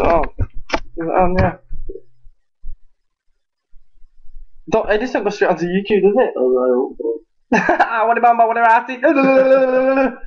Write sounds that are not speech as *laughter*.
on. It on, yeah. Don't, it doesn't go straight onto YouTube, does it? Oh, what about what about I see? *laughs*